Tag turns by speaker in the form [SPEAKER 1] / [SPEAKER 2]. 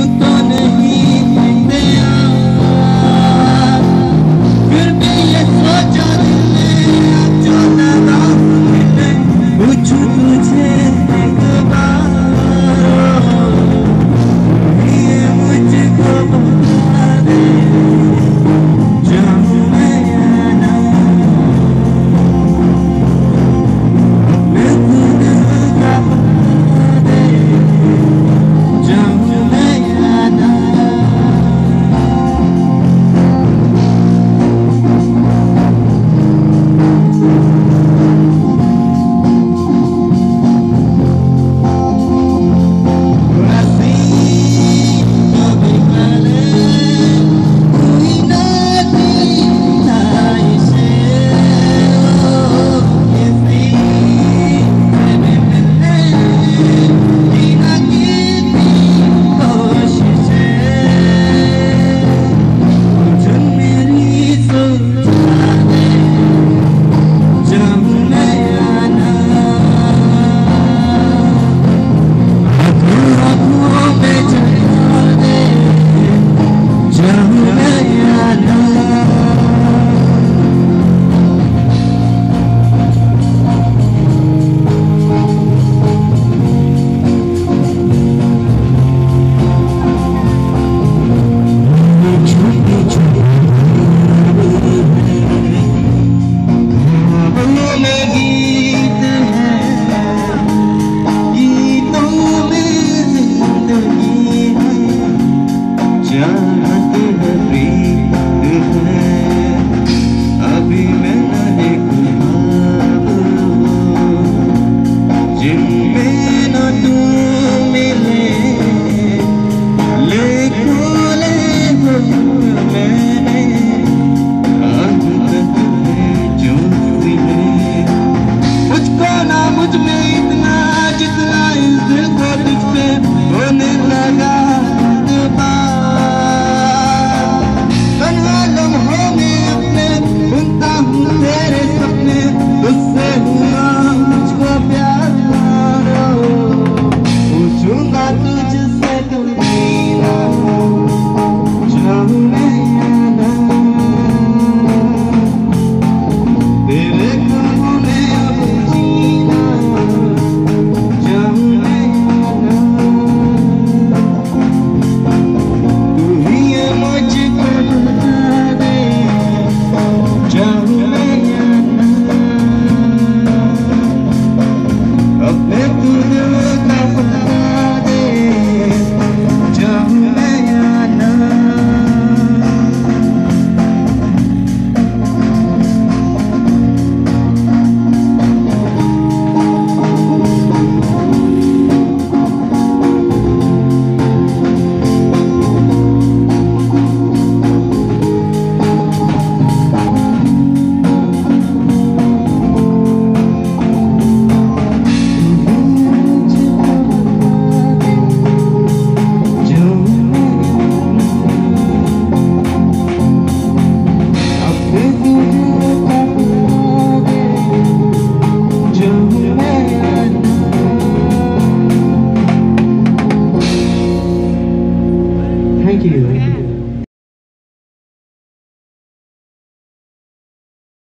[SPEAKER 1] But the name जहाँ है प्रिय